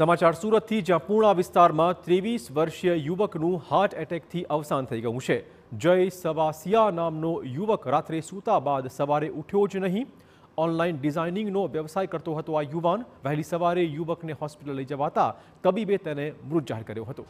સમાચાર સુરતથી, જ્યાં પૂર્ણા વિસ્તારમાં ત્રેવીસ વર્ષીય યુવકનું હાર્ટ એટેકથી અવસાન થઈ ગયું છે. જય સવાસિયા નામનો યુવક રાત્રે સૂતા બાદ સવારે ઉઠ્યો જ નહીં. ઓનલાઈન ડિઝાઇનિંગનો વ્યવસાય કરતો હતો આ યુવાન. વહેલી સવારે યુવકને હોસ્પિટલ લઈ જવાતા તબીબે તેને મૃત જાહેર કર્યો હતો.